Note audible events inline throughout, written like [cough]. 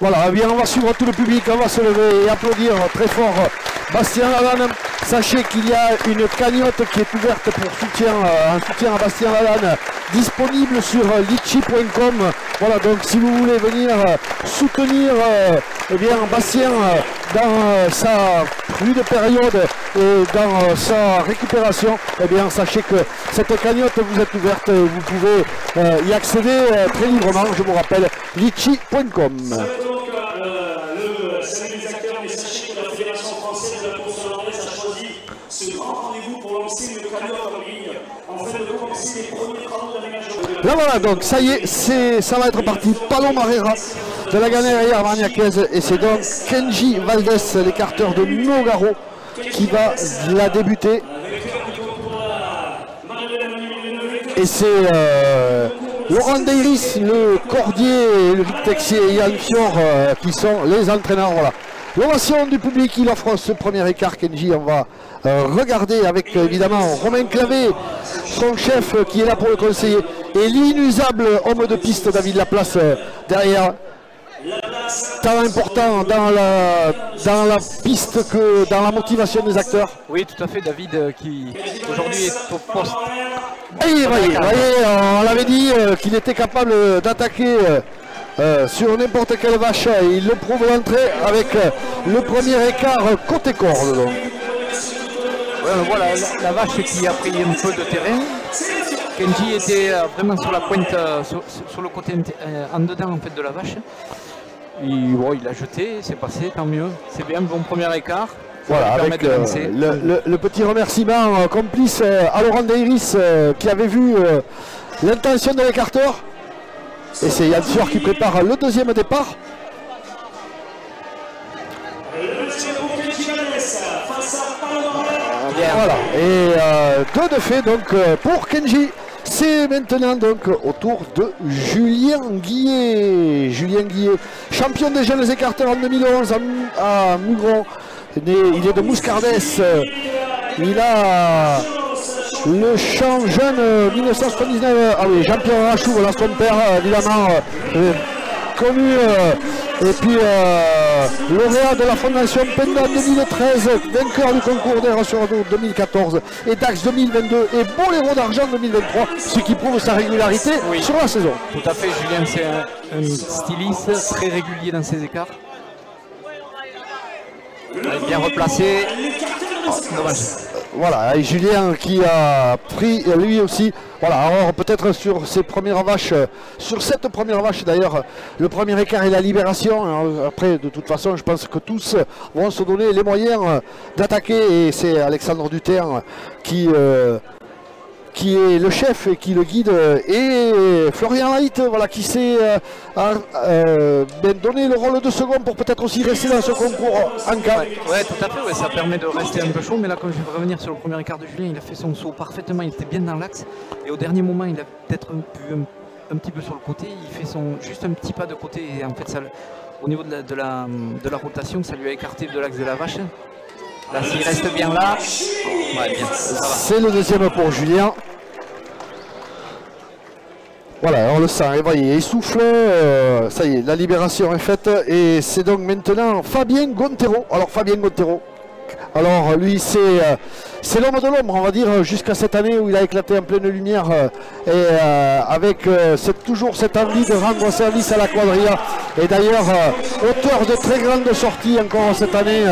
Voilà, eh bien on va suivre tout le public, on va se lever et applaudir très fort Bastien Lalanne. Sachez qu'il y a une cagnotte qui est ouverte pour soutien, euh, un soutien à Bastien Lalanne disponible sur litchi.com. Voilà, donc si vous voulez venir euh, soutenir euh, eh bien, Bastien dans sa de période et dans sa récupération, eh bien, sachez que cette cagnotte vous est ouverte vous pouvez y accéder très librement. Je vous rappelle, litchi.com. Là voilà, donc ça y est, ça va être parti. Palom Marrera de la Ganeria Armagnacaise et c'est donc Kenji Valdez, l'écarteur de Nogaro, qui va la débuter. Et c'est euh, Laurent Deiris, le Cordier, le Texier et Yann Fior euh, qui sont les entraîneurs. Voilà. L'ovation du public, il offre ce premier écart. Kenji, on va euh, regarder avec évidemment Romain Clavé, son chef qui est là pour le conseiller, et l'inusable homme de piste David Laplace euh, derrière. Tant important dans la, dans la piste que dans la motivation des acteurs. Oui, tout à fait, David euh, qui aujourd'hui est au poste. voyez, voyez, on l'avait dit qu'il était capable d'attaquer sur n'importe quelle vache. Il le prouve l'entrée avec le premier écart côté corde. Euh, voilà, la, vache qui a pris un peu de terrain. Kenji était euh, vraiment sur la pointe, euh, sur, le côté en dedans en fait de la vache. il a jeté, c'est passé, tant mieux. C'est bien, bon premier écart. Voilà, avec le, petit remerciement complice à Laurent Deiris qui avait vu l'intention de l'écarteur. Et c'est Yann Fior qui prépare le deuxième départ. Voilà. Et euh, deux de fait donc euh, pour Kenji. C'est maintenant donc au tour de Julien Guillet. Julien Guillet, champion des jeunes écarteurs en 2011 à, Mugron. Il est de Mouscardès. Il a le champ jeune 1979. Ah oui, Jean-Pierre Rachou, voilà son père évidemment connu et puis euh, lauréat de la Fondation Penda 2013, vainqueur du concours des sur 2014 et DAX 2022 et Boléro d'argent 2023, ce qui prouve sa régularité sur la saison. Tout à fait, Julien, c'est un, styliste très régulier dans ses écarts. Bien replacé. dommage. Voilà, et Julien qui a pris lui aussi. Voilà, alors peut-être sur cette première vache d'ailleurs, le premier écart et la libération. après, de toute façon, je pense que tous vont se donner les moyens d'attaquer. Et c'est Alexandre Duterre qui. Euh, qui est le chef et qui le guide, et Florian Light, voilà, qui s'est euh, euh, ben, donné le rôle de second pour peut-être aussi rester dans ce concours en cas. Ouais, tout à fait, ça permet de rester un peu chaud, mais là, comme je vais revenir sur le premier écart de Julien, il a fait son saut parfaitement, il était bien dans l'axe, et au dernier moment, il a peut-être un, petit peu sur le côté, il fait son, juste un petit pas de côté, et en fait, ça, au niveau de la, de la, de la rotation, ça lui a écarté de l'axe de la vache. Là, s'il reste bien là, c'est le deuxième pour Julien. Voilà, on le sent, et voyez, il souffle, euh, ça y est, la libération est faite, et c'est donc maintenant Fabien Gontero. Alors Fabien Gontero, alors lui c'est euh, l'homme de l'ombre, on va dire, jusqu'à cette année où il a éclaté en pleine lumière, euh, et avec toujours cette envie de rendre service à la quadrilla, et d'ailleurs auteur de très grandes sorties encore cette année,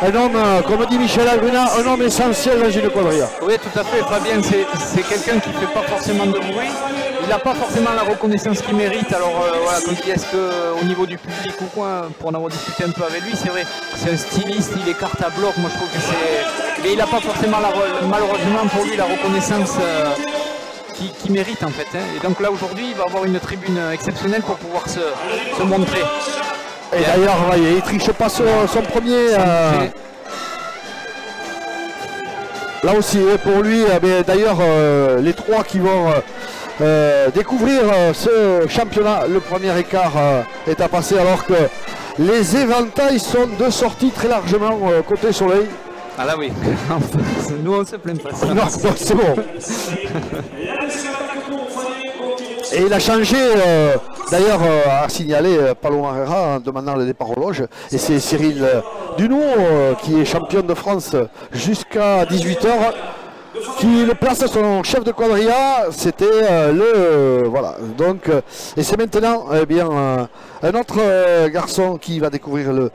un homme, comme dit Michel Agruna, un homme essentiel dans une quadrilla. Oui, tout à fait, Fabien, c'est quelqu'un qui ne fait pas forcément de bruit, il n'a pas forcément la reconnaissance qu'il mérite. Alors euh, voilà, comme dit, est-ce qu'au niveau du public ou quoi, pour en avoir discuté un peu avec lui, c'est vrai, c'est un styliste, il est carte à bloc. Moi je trouve que c'est. Mais il n'a pas forcément malheureusement pour lui la reconnaissance euh, qu'il mérite en fait. Hein. Et donc là aujourd'hui, il va avoir une tribune exceptionnelle pour pouvoir se, montrer. Et d'ailleurs, il ne triche pas son, premier. Euh, là aussi, pour lui, d'ailleurs, les trois qui vont euh, découvrir euh, ce championnat. Le premier écart euh, est à passer alors que les éventails sont de sortie très largement côté soleil. Ah là oui, [laughs] nous on se plaint pas. Non, c'est bon. Et il a changé d'ailleurs a signalé Paloma Herrera en demandant le départ au loge. Et c'est Cyril Dunou qui est champion de France jusqu'à 18h qui le place son chef de quadrilla, c'était euh, le euh, voilà. Donc euh, et c'est maintenant eh bien un autre garçon qui va découvrir le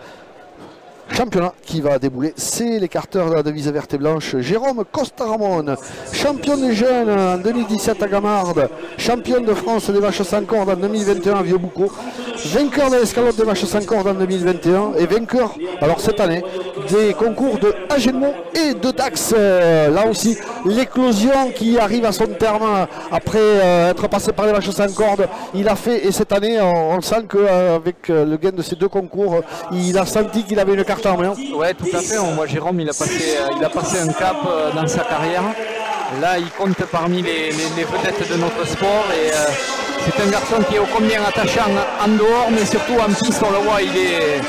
championnat qui va débouler, c'est l'écarteur de la devise verte et blanche, Jérôme Costaramon, champion des jeunes en 2017 à Gamarde, champion de France des vaches sans corde en 2021 à Vieux-Boucau, vainqueur de l'escalade des vaches sans corde en 2021 et vainqueur, alors cette année, des concours de Agenmont et de Dax. Euh, là aussi, l'éclosion qui arrive à son terme après euh, être passé par les vaches sans corde, il a fait, et cette année, on, sent qu'avec euh, le gain de ces deux concours, il a senti qu'il avait une carte en main. Ouais, tout à fait. On voit Jérôme, il a passé, il a passé un cap dans sa carrière. Là, il compte parmi les, vedettes de notre sport et c'est un garçon qui est au combien attachant en dehors, mais surtout en piste, on le voit, il est,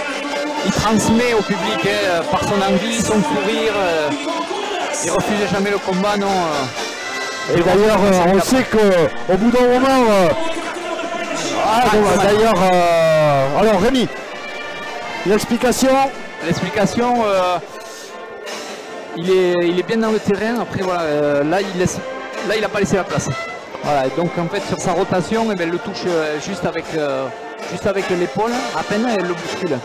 il transmet au public hein, par son envie, son sourire. Euh, il refusait jamais le combat, non. Euh. Et d'ailleurs, on sait qu'au bout d'un moment. Ah, ah, d'ailleurs, euh, alors Rémi, l'explication L'explication, il, est, il est bien dans le terrain. Après, voilà, là, il laisse, là, il n'a pas laissé la place. Voilà, donc en fait, sur sa rotation, eh ben, elle le touche juste avec, juste avec l'épaule, à peine, elle le bouscule.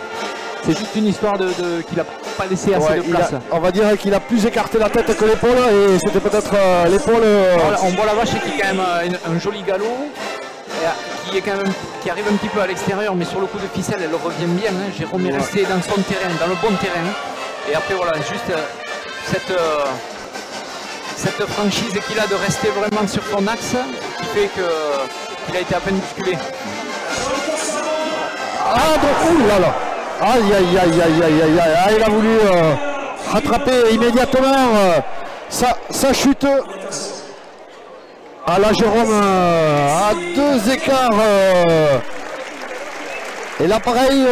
C'est juste une histoire de, qu'il n'a pas laissé assez de place. on va dire qu'il a plus écarté la tête que l'épaule et c'était peut-être euh, l'épaule. Euh, on voit la vache qui est quand même euh, un joli galop. Qui, est quand même, qui arrive un petit peu à l'extérieur, mais sur le coup de ficelle, elle revient bien. Hein. Jérôme est resté dans son terrain, dans le bon terrain. Et après, voilà, juste cette, cette franchise qu'il a de rester vraiment sur son axe, qui fait qu'il a été à peine musculé. Ah, donc, là là Aïe aïe aïe aïe aïe aïe aïe, ah, il a voulu euh, rattraper immédiatement euh, sa, chute. Ah là Jérôme euh, à deux écarts. et là pareil,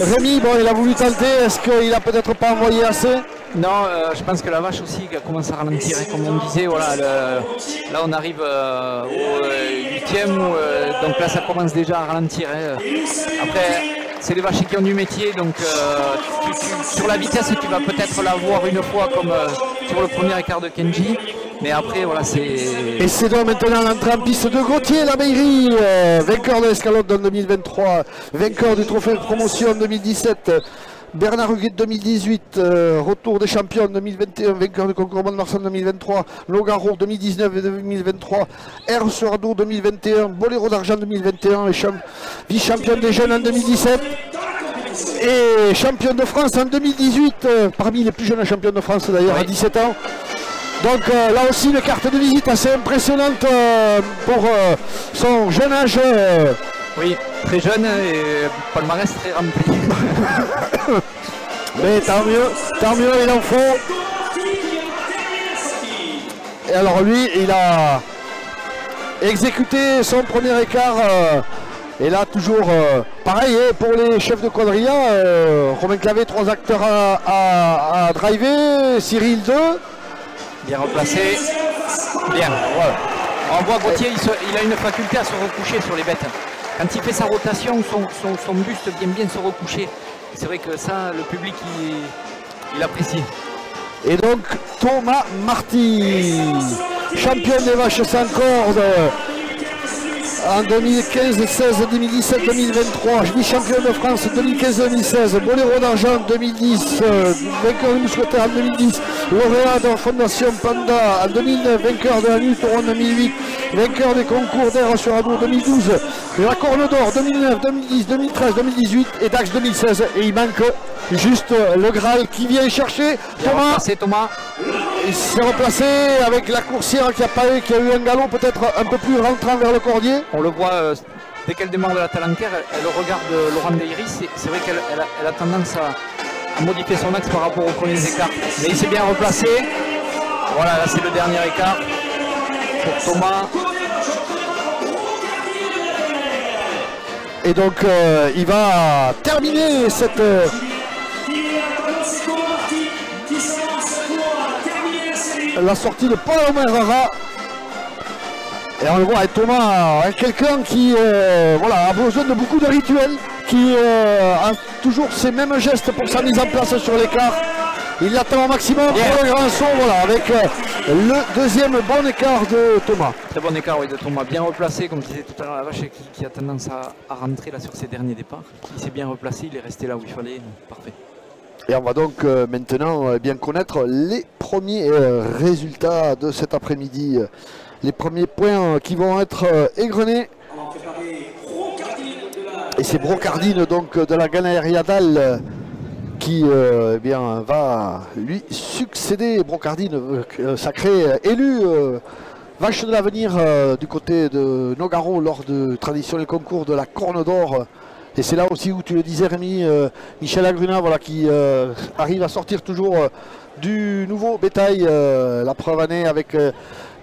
Rémi, bon il a voulu tenter, est-ce qu'il a peut-être pas envoyé assez? Non, je pense que la vache aussi commence à ralentir. Hein, comme on disait, voilà, là on arrive au huitième, donc là ça commence déjà à ralentir. Hein. Après, c'est les vaches qui ont du métier, donc euh, sur la vitesse, tu vas peut-être la voir une fois comme euh, sur le premier écart de Kenji. Mais après, voilà, c'est. Et c'est donc maintenant l'entrée en piste de Gauthier, la Meillerie, euh, vainqueur de l'escalade en 2023, vainqueur du trophée de promotion en 2017. Bernard Huguet 2018, retour des champions 2021, vainqueur du concours de Mars en 2023, Logaro 2019 et 2023, R Sordo 2021, Boléro d'argent 2021 et vice-champion des jeunes en 2017 et champion de France en 2018, euh, parmi les plus jeunes champions de France d'ailleurs à 17 ans. Donc euh, là aussi une carte de visite assez impressionnante euh, pour son jeune âge. Oui, très jeune et palmarès très rempli. [laughs] Mais tant mieux, tant mieux, il en faut. Et alors lui, il a exécuté son premier écart. Euh, et là, toujours euh, pareil hein, pour les chefs de quadrilla. Euh, Romain Clavé, trois acteurs à, driver. Cyril 2. Bien replacé. Bien. On voit Gauthier, il, a une faculté à se recoucher sur les bêtes. Quand il fait sa rotation, son, buste vient bien se recoucher. C'est vrai que ça, le public, il, apprécie. Et donc, Thomas Marty, champion des vaches sans corde en 2015, 16, 2017, 2023, vice-champion de France 2015-2016, Boléro d'argent 2010, vainqueur du mousquetaire en 2010, lauréat de la Fondation Panda en 2009, vainqueur de la Tour en 2008, vainqueur des concours d'air sur Adour 2012, la Corne d'Or 2009, 2010, 2013, 2018 et Dax 2016. Et il manque juste le Graal qui vient chercher. Thomas, Thomas. Il s'est replacé avec la coursière qui a, pas eu, qui a eu un galop peut-être un peu plus rentrant vers le cordier. On le voit euh, dès qu'elle démarre de la talanquère, elle, regarde Laurent Deiris. C'est vrai qu'elle a, tendance à modifier son axe par rapport aux premiers écarts. Mais il s'est bien replacé. Voilà, là c'est le dernier écart Thomas. Et donc euh, il va terminer cette... Euh, la sortie de Paul Rara. Et on le voit, Thomas, quelqu'un qui voilà, a besoin de beaucoup de rituels, qui a toujours ces mêmes gestes pour sa mise en place sur l'écart. Il l'attend au maximum pour le grand saut, voilà, avec euh, le deuxième bon écart de Thomas. Très bon écart oui, de Thomas, bien replacé, comme disait tout à l'heure la vache, qui, a tendance à, rentrer là sur ses derniers départs. Il s'est bien replacé, il est resté là où il fallait, parfait. Et on va donc euh, maintenant euh, bien connaître les premiers résultats de cet après-midi. Les premiers points qui vont être égrenés. Et c'est Brocardine donc de la Ghana qui euh, eh bien, va lui succéder. Brocardine, euh, sacré élu euh, vache de l'avenir du côté de Nogaro lors de traditionnel concours de la Corne d'Or. Et c'est là aussi où tu le disais Rémi, Michel Agruna voilà, qui arrive à sortir toujours du nouveau bétail. la preuve année avec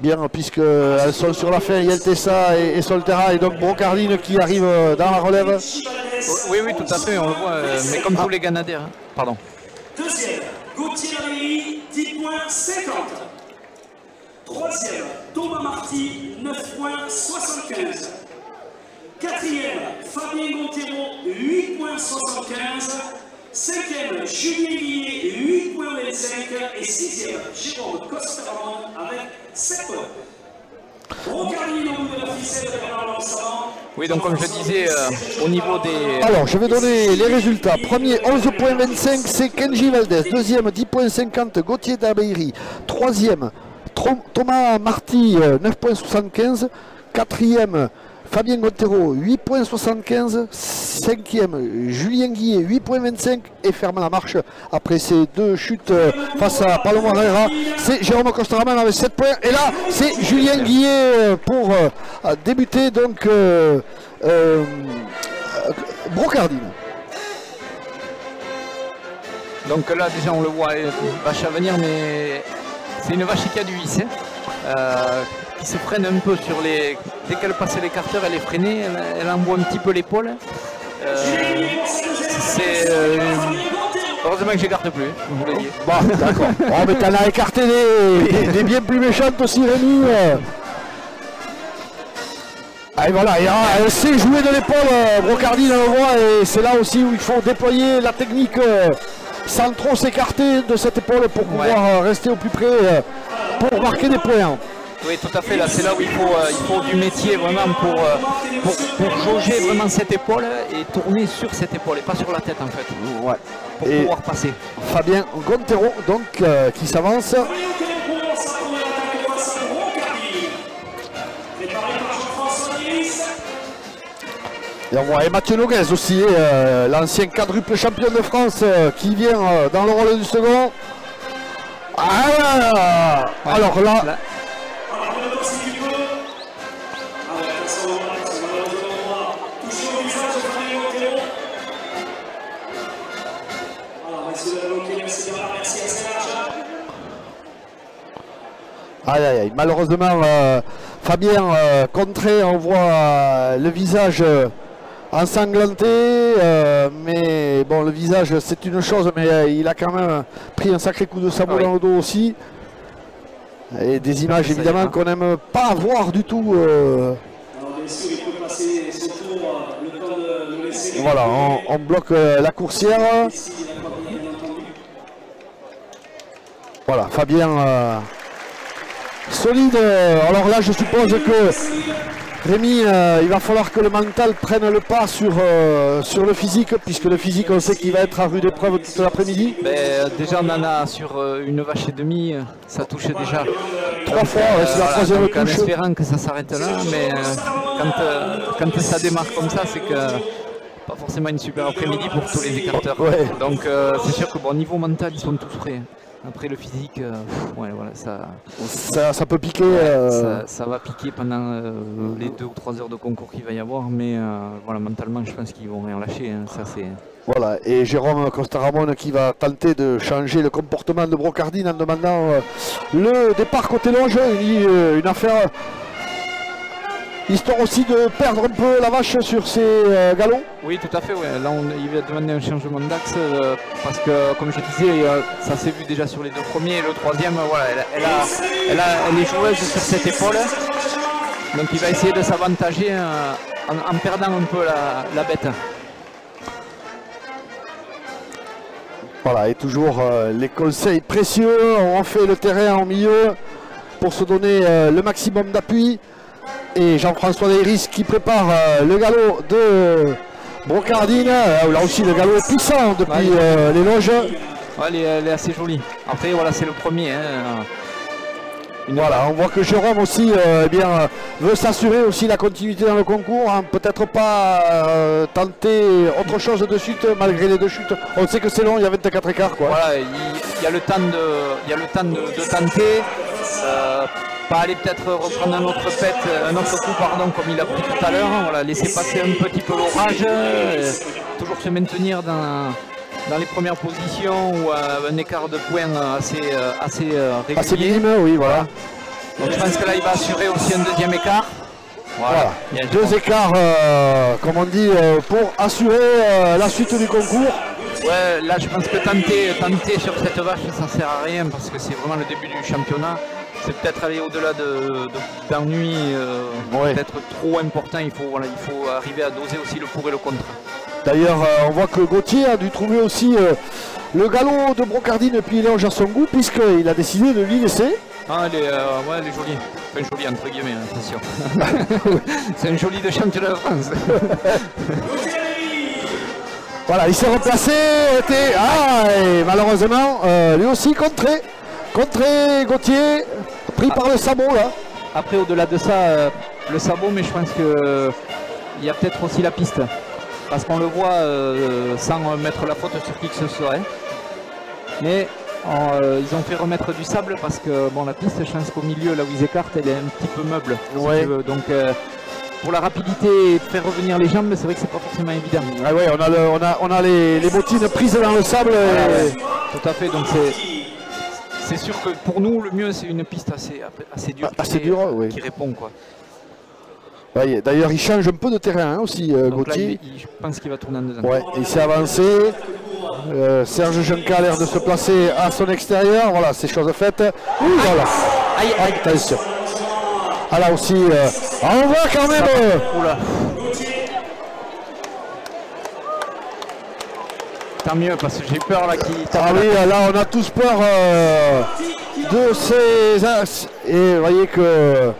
bien puisqu'elles sont sur la fin Yeltessa et, et Solterra et donc Brocardine qui arrive dans la relève. Oui, oui, tout à fait, on le voit, mais comme tous les Canadiens. Hein. Pardon. Deuxième, Gauthier Rémy, 10 points 50. Troisième, Thomas Marty, 9 points 75. Quatrième, Fabien Gontero, 8 points 75. Cinquième, Julien Guillet, 8 points 25. Et sixième, Jérôme Costaramon avec 7 points. Oui, donc comme je disais, euh, au niveau des... Alors, je vais donner les résultats. Premier, 11.25, c'est Kenji Valdez. Deuxième, 10.50, Gauthier Dabeiri. Troisième, Thomas Marty, 9.75. Euh, Quatrième, Fabien Gontero, 8.75. Cinquième, Julien Guillet, 8.25. Et ferme la marche après ces deux chutes euh, face à Paloma Herrera. C'est Jérôme Costaraman avec 7 points. Et là, c'est Julien Guillet euh, pour euh, débuter donc Brocardine. Donc là, déjà, on le voit, vache à venir, mais c'est une vache qui a du vice se freine un peu sur les. Dès qu'elle passe l'écarteur, elle est freinée, elle, envoie un petit peu l'épaule. Euh, c'est. Euh, heureusement que j'écarte plus, vous l'avez Bon, d'accord. oh, mais t'en as écarté des, bien plus méchantes aussi, Rémi. Ah, et voilà, elle sait jouer de l'épaule, euh, Brocardine, on le voit, et c'est là aussi où il faut déployer la technique sans trop s'écarter de cette épaule pour pouvoir rester au plus près pour marquer des points. Oui, tout à fait. Là, c'est là où il faut, euh, il faut du métier vraiment pour, euh, pour, jauger vraiment cette épaule et tourner sur cette épaule et pas sur la tête en fait. Ouais. Pour pouvoir passer. Fabien Gontero, donc, euh, qui s'avance. Et on voit Mathieu Noguez aussi, l'ancien quadruple champion de France qui vient dans le rôle du second. Ah, alors là Aïe aïe aïe, malheureusement euh, Fabien euh, Contré envoie euh, le visage ensanglanté, mais bon le visage c'est une chose, mais il a quand même pris un sacré coup de sabot ah dans le dos aussi. Et des images évidemment qu'on n'aime pas voir du tout. Voilà, on bloque la coursière. Voilà, Fabien solide. Alors là, je suppose que Rémi, euh, il va falloir que le mental prenne le pas sur, euh, sur le physique, puisque le physique, on sait qu'il va être à rude épreuve toute l'après-midi. Ben, euh, déjà, on en a sur une vache et demie, ça touche déjà. Trois fois, c'est la troisième touche. En espérant que ça s'arrête là, mais quand, quand, ça démarre comme ça, c'est que pas forcément une super après-midi pour tous les écarteurs. Donc c'est sûr que bon, niveau mental, ils sont tous prêts. Après le physique, euh, ouais, voilà, ça, ça, peut piquer. Euh. Ça, va piquer pendant euh, les deux ou trois heures de concours qu'il va y avoir, mais voilà, mentalement, je pense qu'ils vont rien lâcher. Hein, ça, c'est... Voilà, et Jérôme Costa-Ramon qui va tenter de changer le comportement de Brocardine en demandant le départ côté longe, une, une affaire histoire aussi de perdre un peu la vache sur ses euh, galons Oui, tout à fait. Là, on, il va demander un changement d'axe euh, parce que, comme je disais, ça s'est vu déjà sur les deux premiers. Le troisième, voilà, elle, a, elle, est joueuse sur cette épaule. Donc il va essayer de s'avantager euh, en, en perdant un peu la, la bête. Voilà, et toujours euh, les conseils précieux. On fait le terrain en milieu pour se donner euh, le maximum d'appui. Et Jean-François Deiris qui prépare euh, le galop de Brocardine. Euh, là aussi, le galop est puissant depuis Ouais. euh, les loges. Ouais, elle, est, elle est assez jolie. Après, voilà, c'est le premier. hein. Voilà, on voit que Jérôme aussi euh, eh bien, veut s'assurer aussi la continuité dans le concours. hein. Peut-être pas euh, tenter autre chose de suite malgré les deux chutes. On sait que c'est long, il y a 24 écarts. Quoi. Voilà, il, il y a le temps de, il y a le temps de, de tenter. Euh, pas aller peut-être reprendre un autre pet, un autre coup pardon, comme il a pris tout à l'heure. hein. Voilà, laisser passer un petit peu l'orage. euh, toujours se maintenir dans, dans les premières positions ou un écart de points assez, euh, assez euh, Assez régulier. minime, oui, voilà. Donc je pense que là il va assurer aussi un deuxième écart. Voilà. Bien, Deux écarts, euh, comme on dit, euh, pour assurer euh, la suite du concours. Ouais, là je pense que tenter, tenter sur cette vache ça sert à rien parce que c'est vraiment le début du championnat. C'est peut-être aller au-delà de, de- d'ennui euh, Ouais. peut-être trop important. Il faut, voilà, il faut arriver à doser aussi le pour et le contre. D'ailleurs, euh, on voit que Gauthier a dû trouver aussi euh, le galop de Brocardine puis il est à son goût puisqu'il a décidé de lui laisser. Ah, elle est, euh, ouais, elle est jolie. Enfin, jolie entre guillemets, hein, attention. [laughs] c'est un joli de championnat de France. [laughs] Voilà, il s'est replacé, était, ah, et malheureusement, lui aussi contré. Contré Gauthier, pris par le sabot là. Après, au-delà de ça, euh, le sabot, mais je pense que il y a peut-être aussi la piste. Parce qu'on le voit euh, sans mettre la faute sur qui que ce soit. Mais euh, ils ont fait remettre du sable parce que bon, la piste, je pense qu'au milieu, là où ils écartent, elle est un petit peu meuble. Ouais. Donc euh, pour la rapidité et faire revenir les jambes, c'est vrai que c'est pas forcément évident. Ah ouais, on a, le- on a, on a les, les bottines prises dans le sable. et- Tout à fait. Donc c'est. C'est sûr que pour nous, le mieux, c'est une piste assez, assez dure. Assez qui- dure, oui. Qui répond, quoi. Ouais, D'ailleurs, il change un peu de terrain hein, aussi, euh, Donc là, Gauthier. il- il- je pense qu'il va tourner en deux ans. Ouais, il s'est avancé. Euh, Serge Junca a l'air de se placer à son extérieur. Voilà, c'est chose faite. Ouh, voilà. Aïe, aïe. Attention. Ah là aussi, euh, on voit quand même. euh, Oula. Tant mieux parce que j'ai peur là qu'il tape ah oui, là on a tous peur euh, de ces. as- Et vous voyez que.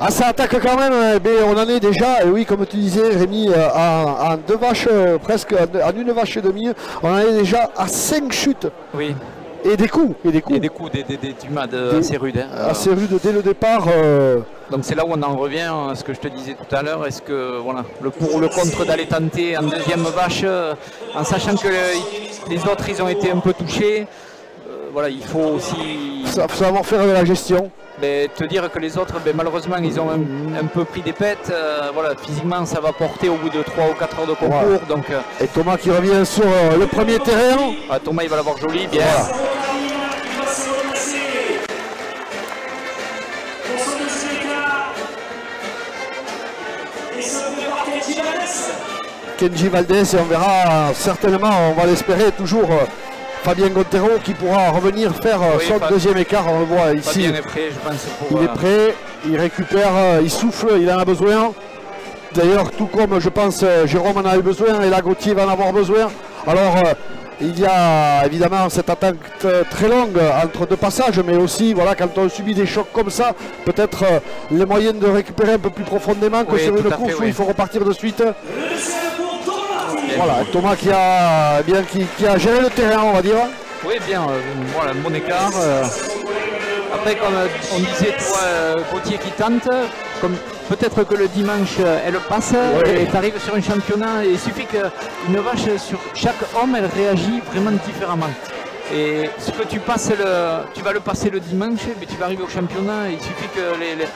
Ah, ça attaque quand même, eh bien, on en est déjà, et oui, comme tu disais, Rémi, euh, en, en deux vaches, euh, presque, en, en une vache et demie, on en est déjà à cinq chutes Oui, et des coups, et des coups et des coups, des, des, des- assez rudes. hein. assez rudes dès le départ. euh, Donc c'est là où on en revient à ce que je te disais tout à l'heure. Est-ce que voilà, le pour ou le contre d'aller tenter en deuxième vache, euh, en sachant que le- les autres ils ont été un peu touchés. Voilà, il faut aussi sa- savoir faire de la gestion. ben, te dire que les autres, ben, malheureusement, ils ont un, un peu pris des pètes. euh, voilà, physiquement, ça va porter au bout de 3 ou 4 heures de concours. Voilà. Donc euh, Et Thomas qui revient sur euh, le premier terrain. ah, Thomas, il va l'avoir joli, bien. Voilà. Kenji Valdez et on verra certainement, on va l'espérer toujours Fabien Gontero qui pourra revenir faire euh, Oui, son Fab- deuxième écart, on le voit ici. Fabien est prêt, je pense. Pour, Il est euh, prêt, il récupère, euh, il souffle, il en a besoin. D'ailleurs, tout comme je pense Jérôme en a eu besoin et là Gauthier va en avoir besoin. Alors, euh, il y a évidemment cette attaque très longue entre deux passages, mais aussi, voilà, quand on subit des chocs comme ça, peut-être euh, les moyens de récupérer un peu plus profondément que Oui, sur une course fait, où oui. il faut repartir de suite. Le deuxième pour Thomas. Voilà, Thomas qui a, bien, qui, qui a géré le terrain, on va dire. Oui, bien, euh, voilà, un bon écart. euh. Après, comme euh, on disait, toi, euh, Gauthier qui tente, comme peut-être que le dimanche, elle passe Ouais. et tu arrives sur un championnat et il suffit qu'une vache, sur chaque homme, elle réagit vraiment différemment. Et ce que tu passes, le, tu vas le passer le dimanche, mais tu vas arriver au championnat, il suffit que les, les-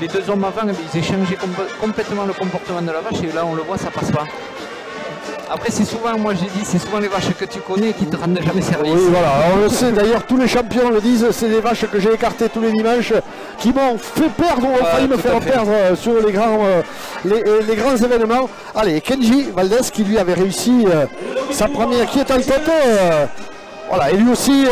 les deux hommes avant, ils aient changé comp- complètement le comportement de la vache et là on le voit, ça passe pas. Après, c'est souvent, moi j'ai dit, c'est souvent les vaches que tu connais qui te rendent jamais service. Oui, voilà, on le sait, d'ailleurs tous les champions le disent, c'est des vaches que j'ai écartées tous les dimanches qui m'ont fait perdre, ont failli me faire perdre euh, sur les grands, euh, les, euh, les grands événements. Allez, Kenji Valdez qui lui avait réussi sa première, qui est en tête. voilà, et lui aussi,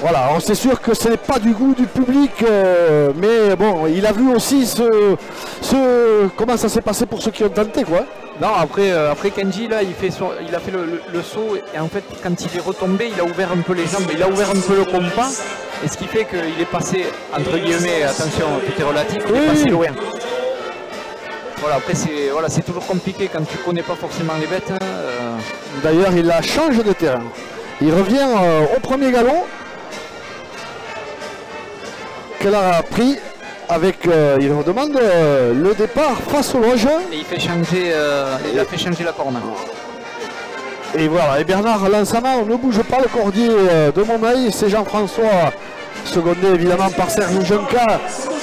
Voilà, c'est sûr que ce n'est pas du goût du public, euh, mais bon, il a vu aussi ce, ce comment ça s'est passé pour ceux qui ont tenté quoi. Non, après, euh, après Kenji, là, il, fait son- il a fait le, le- le saut et en fait, quand il est retombé, il a ouvert un peu les jambes, il a ouvert un peu le compas, et ce qui fait qu'il est passé, entre guillemets, attention, tout est relatif, il Oui, est passé loin. Voilà, après, c'est voilà, toujours compliqué quand tu connais pas forcément les bêtes. hein, euh, D'ailleurs, il a changé de terrain. Il revient au premier galon qu'elle a pris avec, euh, il redemande euh, le départ face au loge. et il, fait changer, euh, il a fait changer la corne. Et voilà, et Bernard Lansana, on ne bouge pas le cordier euh, de Montmeuil, c'est Jean-François, secondé évidemment par Serge Junca,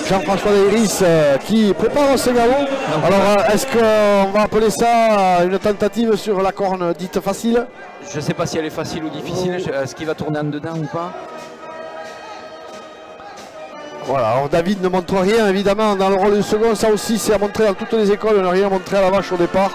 Jean-François euh, qui prépare ce galon. Alors est-ce qu'on va appeler ça une tentative sur la corne dite facile? Je sais pas si elle est facile ou difficile, est-ce qu'il va tourner en dedans ou pas? Voilà, alors David ne montre rien évidemment dans le rôle du second, ça aussi c'est à montrer dans toutes les écoles, on n'a rien montré à la vache au départ.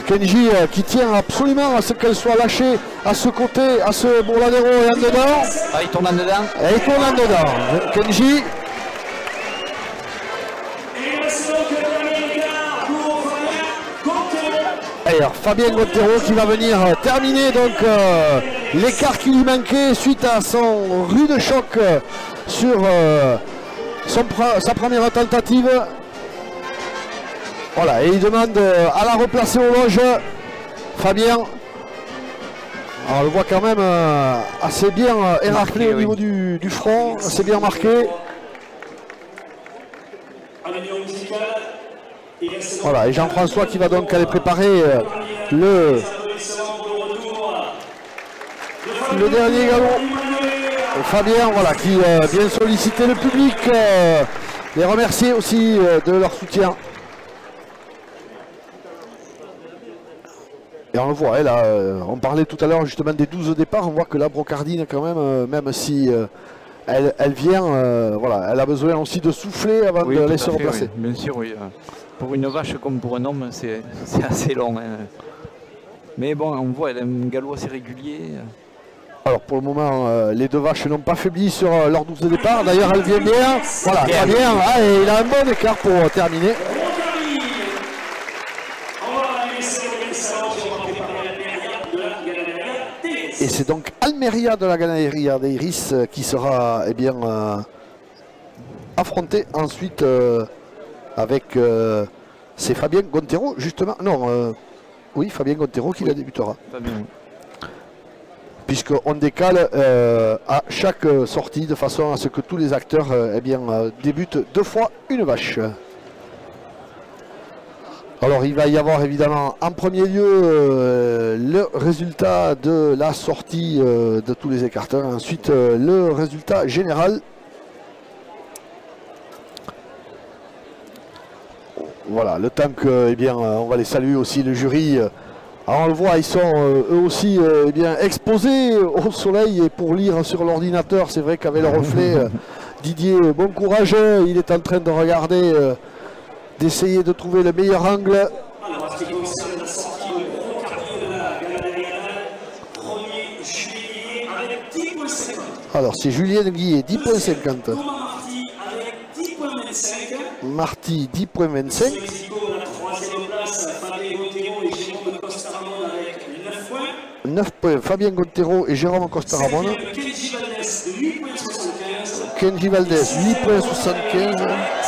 Alors Kenji euh, qui tient absolument à ce qu'elle soit lâchée à ce côté, à ce Bourladero et en dedans. Ah, il tourne en dedans. Et il tourne en dedans. Kenji, Et Fabien Gontero. Alors Fabien Gontero qui va venir terminer donc euh, l'écart qui lui manquait suite à son rude choc sur euh, son sa première tentative. Voilà, et il demande euh, à la replacer au loge. Fabien. Alors, on le voit quand même euh, assez bien euh, éraflé Marqué, au oui. niveau du, du front, assez bien marqué. Voilà, et Jean-François qui va donc aller préparer euh, le, le dernier galon. Fabien, voilà, qui euh, vient solliciter le public, euh, les remercier aussi euh, de leur soutien. Et on le voit, hein, là, euh, on parlait tout à l'heure justement des 12 au départ, on voit que la brocardine quand même, euh, même si euh, elle, elle vient, euh, voilà, elle a besoin aussi de souffler avant Oui, de laisser fait, replacer. oui. Bien sûr, oui. Pour une vache comme pour un homme, c'est assez long. hein. Mais bon, on voit, elle a un galop assez régulier. Alors pour le moment, euh, les deux vaches n'ont pas faibli sur leur 12 de départ. D'ailleurs, elle vient bien. Voilà, très bien. Ah, et il a un bon écart pour terminer. Roncalli. On va laisser le salon, on va préparer la dernière de la Galeria Et c'est donc Almeria de la Ganaderia d'Iris euh, qui sera eh bien, euh, affronté ensuite euh, avec. euh, c'est Fabien Gontero, justement. Non, oui, Fabien Gontero qui la débutera. Puisqu'on décale à chaque sortie de façon à ce que tous les acteurs eh bien, débutent deux fois une vache. Alors il va y avoir évidemment en premier lieu euh, le résultat de la sortie euh, de tous les écarteurs, ensuite euh, le résultat général. Voilà, le temps que, eh bien, on va les saluer aussi, le jury. alors on le voit, ils sont eux aussi eh bien, exposés au soleil et pour lire sur l'ordinateur, c'est vrai qu'avec le reflet, Didier, bon courage, il est en train de regarder, d'essayer de trouver le meilleur angle. Alors, en ce qui concerne la sortie de Roncalli de la Galeria, premier juillet avec 10,50. Alors c'est Julien Guillet, 10.50. Thomas Marty avec 10,25. Marty, 10.25. Mexico, la troisième place, Fabien Montero et Jérôme Costaramon avec 9 points. 9 points, Fabien Gontero et Jérôme Costa-Ramon. Kenji Valdez, 8,75.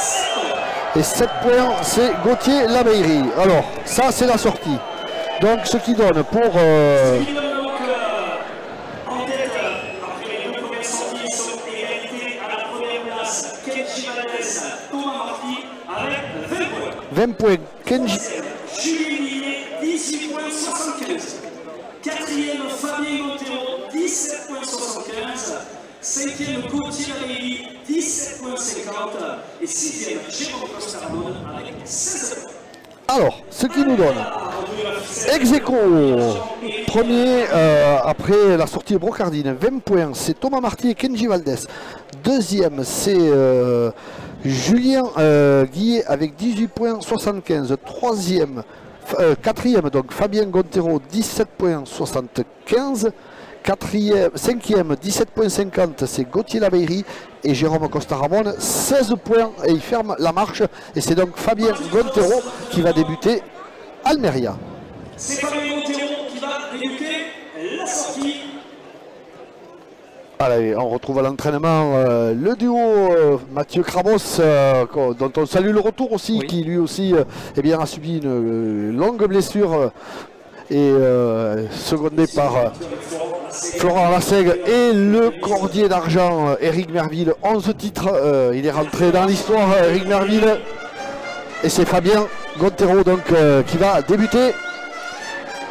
Kenji Valdez, 8.75. Et 7 points, c'est Gauthier Lameillerie. Alors, ça c'est la sortie. Donc ce qui donne pour... euh, Il donne donc euh, en tête, euh, après les deux premières sorties, ils sont égalité à la première place. Kenji Valdez, Thomas Marty avec 20 points. 20 points, Kenji, Julien Millet, 18,75. Quatrième, Fabien Montero, 17,75. Cinquième, Gauthier Lameillerie, 17,50. Et sixième, Jérôme Costaramon avec 16 points. Alors, ce qui nous donne Rendu à la Ex aequo. Premier euh, après la sortie de Brocardine, 20 points, c'est Thomas Marty et Kenji Valdez. Deuxième, c'est euh, Julien euh, Guillet avec 18 points 75. Troisième, quatrième, donc Fabien Gontero, 17 points 75. Quatrième, cinquième, 17 points 50, c'est Gauthier Laveillerie et Jérôme Costa Ramon, 16 points et il ferme la marche. Et c'est donc Fabien Gontero qui va débuter Almeria. C'est Fabien Montero qui va débuter la sortie. Allez, on retrouve à l'entraînement euh, le duo euh, Mathieu Cramos, euh, dont on salue le retour aussi, Oui. qui lui aussi euh, eh bien, a subi une longue blessure euh, et euh, secondé par euh, Florent Lassègue et le cordier d'argent euh, Eric Merville, 11 titres, euh, il est rentré dans l'histoire euh, Eric Merville. Et c'est Fabien Gontero donc euh, qui va débuter.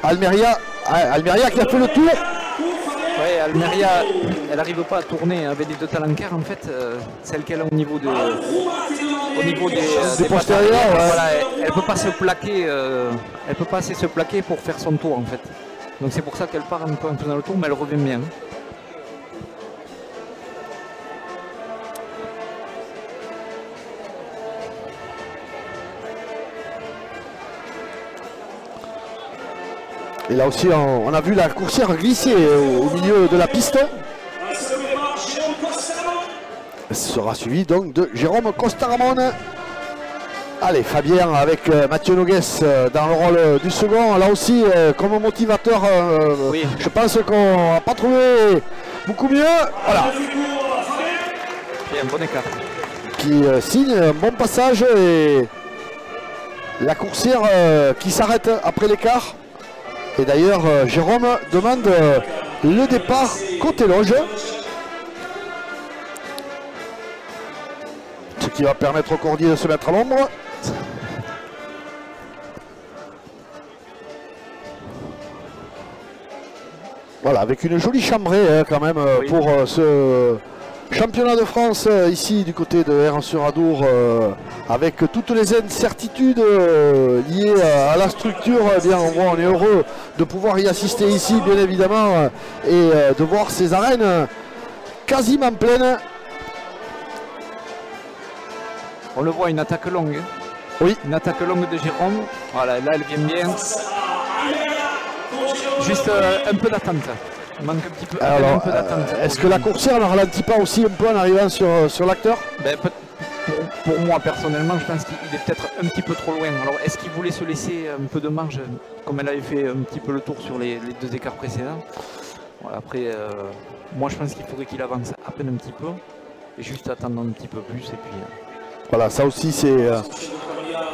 Almeria, Almeria qui a fait le tour. Ouais, Almeria, elle n'arrive pas à tourner avec les deux talencaires en fait, euh, celle qu'elle a au niveau de, au niveau des, euh, postérieurs, arrière, ouais. voilà, elle, elle peut pas se plaquer, euh, elle peut pas assez se plaquer pour faire son tour en fait. Donc c'est pour ça qu'elle part un peu, un peu dans le tour, mais elle revient bien. Et là aussi, on, on a vu la coursière glisser au, au milieu de la piste. Ce sera suivi donc de Jérôme Costaramon. Allez, Fabien avec euh, Mathieu Nogues euh, dans le rôle euh, du second. Là aussi, comme motivateur, Oui. je pense qu'on n'a pas trouvé beaucoup mieux. Voilà, Et un bon écart. qui signe un bon passage et la coursière qui s'arrête après l'écart. Et d'ailleurs, Jérôme demande le départ côté loge. Ce qui va permettre au cordier de se mettre à l'ombre. Voilà, avec une jolie chambrée hein, quand même euh, Oui. pour euh, ce championnat de France euh, ici du côté de Héran sur Adour euh, avec toutes les incertitudes euh, liées à, à la structure. Eh bien, on, voit, on est heureux de pouvoir y assister ici, bien évidemment, et de voir ces arènes quasiment pleines. On le voit, une attaque longue. Oui. Une attaque longue de Jérôme. Voilà, là elle vient bien. Juste euh, un peu d'attente. Il manque un petit peu, un Alors, peu d'attente. euh, est-ce que la coursière ne ralentit pas aussi un peu en arrivant sur, sur l'acteur? Ben, pour, pour moi personnellement, je pense qu'il est peut-être un petit peu trop loin. Alors est-ce qu'il voulait se laisser un peu de marge, comme elle avait fait un petit peu le tour sur les, les deux écarts précédents? Voilà, Après, euh, moi je pense qu'il faudrait qu'il avance à peine un petit peu et juste attendre un petit peu plus. Et puis, euh, Voilà, ça aussi c'est euh,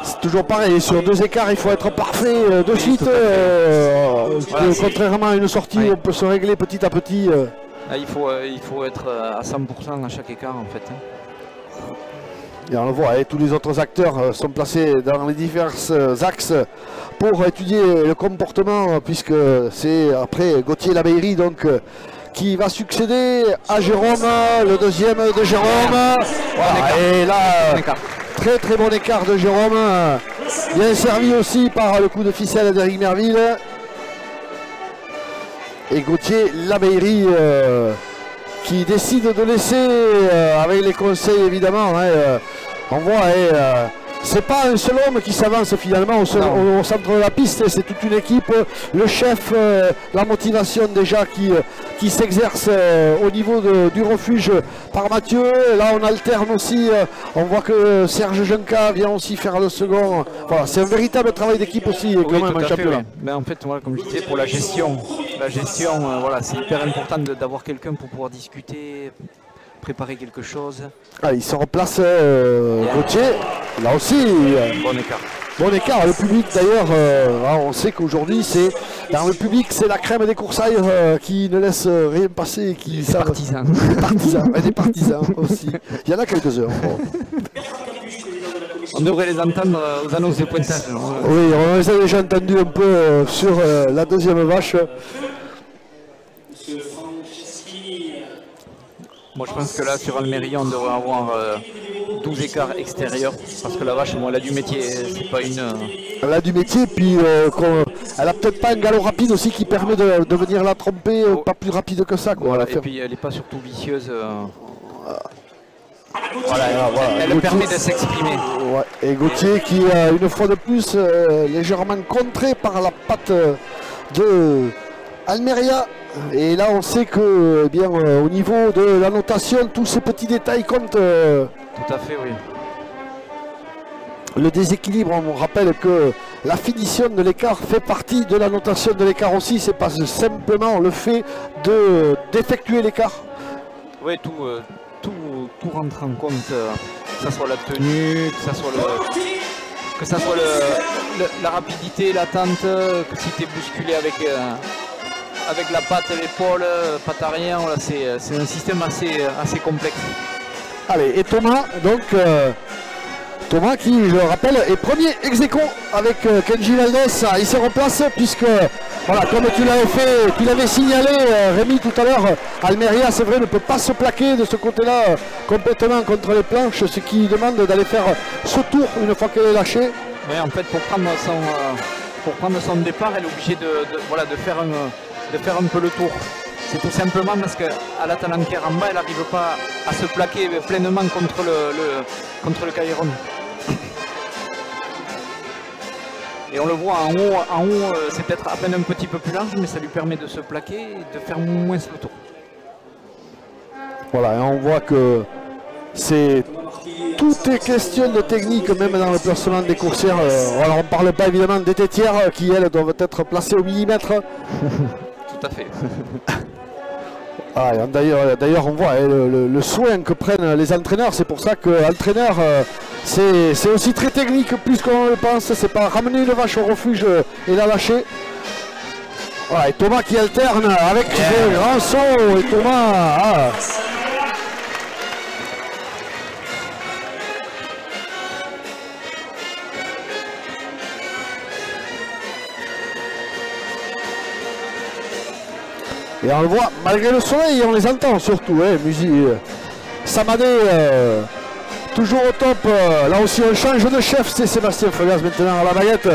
c'est toujours pareil. Sur deux écarts, il faut être parfait euh, de suite. euh, Voilà, c'est- contrairement à une sortie, Oui. on peut se régler petit à petit. euh. là, il, faut, euh, il faut être euh, à 100% à chaque écart en fait. hein. Et on le voit, hein, tous les autres acteurs euh, sont placés dans les divers euh, axes pour étudier le comportement, euh, puisque c'est après Gauthier Labeillerie donc euh, qui va succéder à Jérôme, le deuxième de Jérôme. Voilà, et là, euh. Très très bon écart de Jérôme, bien servi aussi par le coup de ficelle d'Eric Merville. Et Gauthier Labeillerie euh, qui décide de laisser, euh, avec les conseils évidemment, hein, euh, on voit, hein, c'est pas un seul homme qui s'avance finalement au, seul- Non. au- au centre de la piste, c'est toute une équipe, le chef, la motivation déjà qui, qui s'exerce euh, au niveau de- du refuge par Mathieu. Là on alterne aussi, euh, on voit que Serge Junca vient aussi faire le second. Voilà, c'est un véritable travail d'équipe aussi quand même tout en fait, championnat. oui. En fait, voilà, comme je disais, pour la gestion, la gestion, euh, voilà, c'est hyper important d'avoir quelqu'un pour pouvoir discuter, préparer quelque chose. Ah, il se replace euh, Gauthier, là aussi. Bon écart. Bon écart, le public d'ailleurs, euh, ah, on sait qu'aujourd'hui c'est dans le public c'est la crème des coursailleurs euh, qui ne laisse euh, rien passer, qui savent- partisans. [laughs] Des partisans, et des partisans [laughs] aussi. Il y en a quelques-uns. bon. On devrait les entendre aux annonces de pointage. Oui, on les a déjà entendus un peu euh, sur euh, la deuxième vache. Moi je pense que là sur Almeria on devrait avoir 12 écarts extérieurs parce que la vache elle a du métier, c'est pas une. Elle a du métier puis elle a peut-être pas un galop rapide aussi qui permet de, venir la tromper oh. pas plus rapide que ça. Quoi, et puis elle n'est pas surtout vicieuse. Voilà, elle, permet de s'exprimer. Et Gauthier qui, une fois de plus, légèrement contré par la patte de Almeria. Et là, on sait que, eh bien, euh, au niveau de la notation, tous ces petits détails comptent. Euh, Tout à fait, oui. Le déséquilibre, on rappelle que la finition de l'écart fait partie de la notation de l'écart aussi. C'est pas simplement le fait de d'effectuer l'écart. Oui, tout, euh, tout, tout, rentre en compte, que ce soit la tenue, que ce soit le, que ça soit la rapidité, l'attente, que si tu es bousculé avec, avec la patte, l'épaule, euh, patte arrière, euh, c'est un système assez, euh, assez complexe. Allez, et Thomas, donc Thomas qui, je le rappelle, est premier ex avec Kenji Valdez. Il se replace puisque, voilà, comme tu l'avais fait, tu l'avais signalé, Rémi, tout à l'heure, Almeria, c'est vrai, ne peut pas se plaquer de ce côté-là complètement contre les planches, ce qui demande d'aller faire ce tour une fois qu'elle est lâchée. Oui, en fait, pour prendre son, pour prendre son départ, elle est obligée de, voilà, de faire un de faire un peu le tour. C'est tout simplement parce qu'à la talanquère en bas, elle n'arrive pas à se plaquer pleinement contre le, le contre le [laughs] Et on le voit en haut, en haut euh, c'est peut-être à peine un petit peu plus large, mais ça lui permet de se plaquer et de faire moins le tour. Voilà, et on voit que c'est tout est question de technique, même dans le placement des coursières. Euh, alors on ne parle pas évidemment des tétières qui, elles, doivent être placées au millimètre. [laughs] tout à fait. [laughs] Ah, d'ailleurs, on voit hein, le, soin que prennent les entraîneurs. C'est pour ça que l'entraîneur, euh, c'est aussi très technique, plus qu'on le pense. C'est pas ramener une vache au refuge et la lâcher. et Thomas qui alterne avec yeah. grands sauts. Et Thomas. Ah. Et on le voit, malgré le soleil, on les entend surtout. Hein, musique. Euh, Samadé, euh, toujours au top. Euh, là aussi, on change de chef. C'est Sébastien Fregas maintenant à la baguette.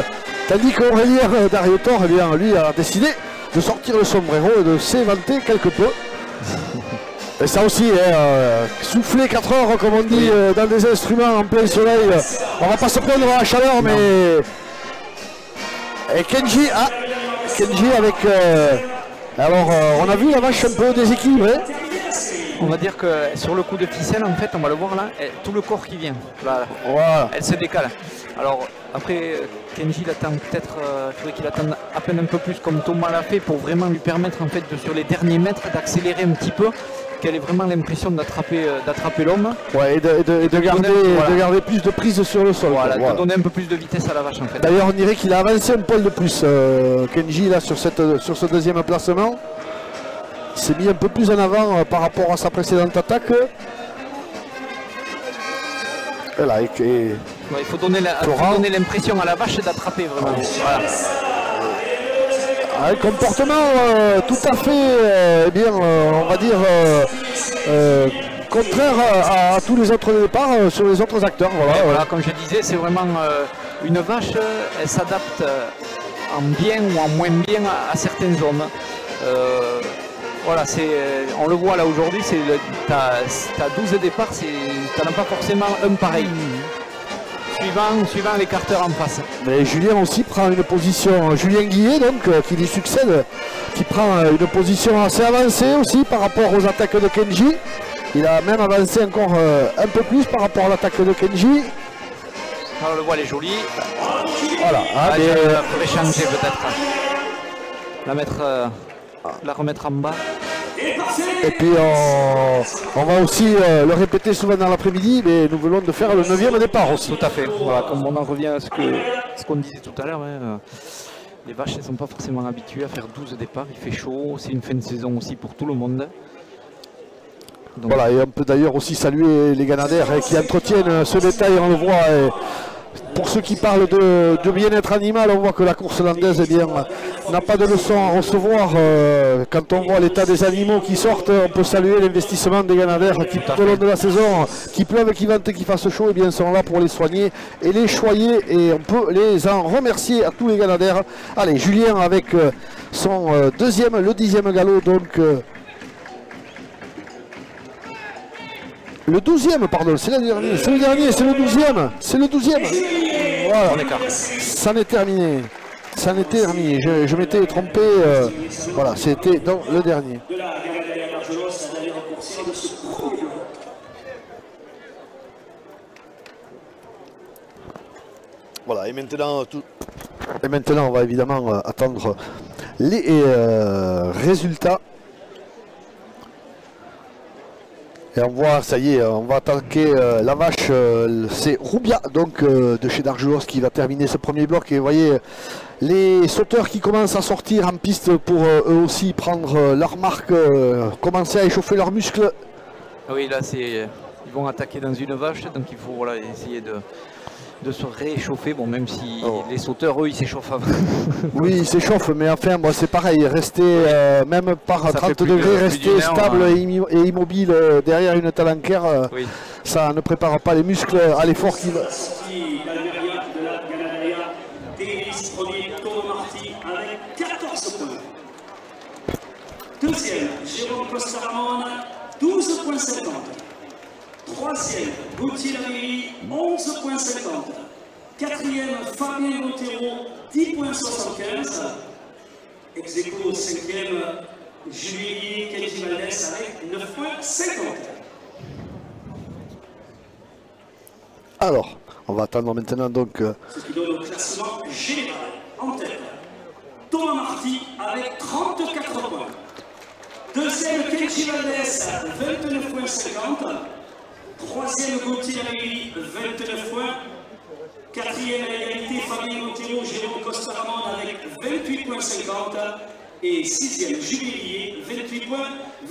Tandis qu'Aurélien Dariotor, eh bien, lui, a décidé de sortir le sombrero et de s'éventer quelque peu. [laughs] Et ça aussi, hein, souffler 4 heures, comme on dit, dans des instruments en plein soleil. On va pas se prendre à la chaleur, mais. Et Kenji, ah, Kenji avec. Alors, euh, on a vu la vache un peu déséquilibrée. On va dire que sur le coup de ficelle, en fait, on va le voir là, tout le corps qui vient. Elle se décale. Alors, après, Kenji l'attend peut-être, euh, il faudrait qu'il attende à peine un peu plus comme Thomas l'a fait pour vraiment lui permettre, en fait, de, sur les derniers mètres, d'accélérer un petit peu qu'elle ait vraiment l'impression d'attraper euh, d'attraper l'homme. Ouais, et, de, garder, plus de prise sur le sol. Voilà, de donner un peu plus de vitesse à la vache en fait. D'ailleurs on dirait qu'il a avancé un poil de plus euh, Kenji là sur, cette, sur ce deuxième placement. Il s'est mis un peu plus en avant euh, par rapport à sa précédente attaque. il faut donner l'impression à la vache d'attraper vraiment. Un comportement euh, tout à fait, euh, eh bien, euh, on va dire, contraire à, tous les autres départs sur les autres acteurs. Voilà, comme je disais, c'est vraiment une vache, elle s'adapte en bien ou en moins bien à, certaines zones. voilà, on le voit là aujourd'hui, tu as, 12 départs, tu n'en as pas forcément un pareil suivant, suivant les carteurs en face. Mais Julien aussi prend une position, Julien Guillet donc, euh, qui lui succède, qui prend euh, une position assez avancée aussi par rapport aux attaques de Kenji. Il a même avancé encore euh, un peu plus par rapport à l'attaque de Kenji. On le voit, elle est jolie. Voilà. Ah, ah changer peut-être. La mettre, la remettre en bas. Et puis on, va aussi euh, le répéter souvent dans l'après-midi, mais nous voulons de faire le 9 départ aussi. Tout à fait. Voilà, comme on en revient à ce qu'on disait tout à l'heure, hein, euh, les vaches ne sont pas forcément habituées à faire 12 départs, il fait chaud, c'est une fin de saison aussi pour tout le monde. Voilà, et on peut d'ailleurs aussi saluer les Ganadères hein, qui entretiennent ce détail, on le voit. Pour ceux qui parlent de, bien-être animal, on voit que la course landaise, eh bien, n'a pas de leçon à recevoir. euh, quand on voit l'état des animaux qui sortent, on peut saluer l'investissement des Ganadères qui tout au long de la saison, qui pleuve, qui vente, qui fasse chaud, et bien sont là pour les soigner et les choyer et on peut les en remercier à tous les Ganadères. Allez, Julien avec euh, son euh, deuxième, le dixième galop donc. Le douzième, pardon, c'est le dernier, c'est le dernier, c'est le douzième, c'est le douzième. Voilà. Ça n'est terminé. Ça n'est terminé. Je, je m'étais trompé. euh, voilà, c'était dans le dernier. Voilà, et maintenant, tout... et maintenant on va évidemment euh, attendre les euh, résultats. Et on voit, ça y est, on va attaquer euh, la vache. euh, c'est Roubia, donc euh, de chez Darjulos, qui va terminer ce premier bloc. Et vous voyez les sauteurs qui commencent à sortir en piste pour eux aussi prendre leur marque, commencer à échauffer leurs muscles. Ah Oui, là, c'est, ils vont attaquer dans une vache, donc il faut essayer de, de se réchauffer. Bon, même si Oh. les sauteurs, eux, ils s'échauffent avant. [laughs] Oui, il s'échauffe, mais enfin, moi, c'est pareil. Rester, euh, même par Ça fait 30 plus de- degrés, rester heure, stable hein. et, immo- et immobile euh, derrière une talanquère, euh, oui. ça ne prépare pas les muscles à l'effort qui va. Sortie d'Almeria de la Ganaderia, Davis premier, Thomas Marty avec 14 points. Deuxième, Jérôme Costaramon, 12 points 50. Troisième, Gauthier Laméry, 11 points 50. Quatrième, Fabien Montero, 10 points 75. Ex aequo, cinquième, Julie Kenji Valdez avec 9 points 50. Alors, on va attendre maintenant donc. euh, ce qui donne au classement général en tête. Thomas Marty avec 34 points. Deuxième, Kenji Valdez, 29 points 50. Troisième, Gauthier Amélie, 29 points. Quatrième à égalité, Fabien Montero, Jérôme Costaramon avec 28 points 50. Et sixième, Julie Lié, 28 points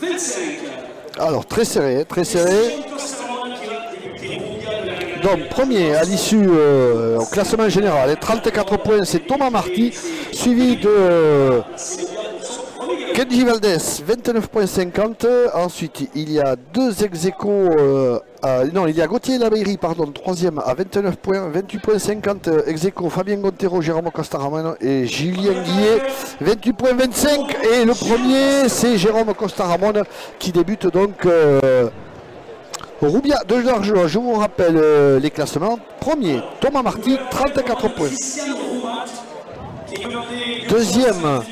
25. alors, très serré, hein, très serré. Donc, premier à l'issue euh, au classement général, et 34 points, c'est Thomas Marty, suivi de. Kenji Valdez, 29 points 50. Ensuite, il y a deux ex euh, à- non, il y a Gauthier Labeiri, pardon, troisième à 29 points, 28 points 50 ex aequo, Fabien Gontero, Jérôme Costaramano et Julien Guillet, 28 points 25. Et le premier, c'est Jérôme Costaramone qui débute donc. euh, Roubia de Georges, je vous rappelle euh, les classements. Premier, Thomas Marty, 34 points. Deuxième,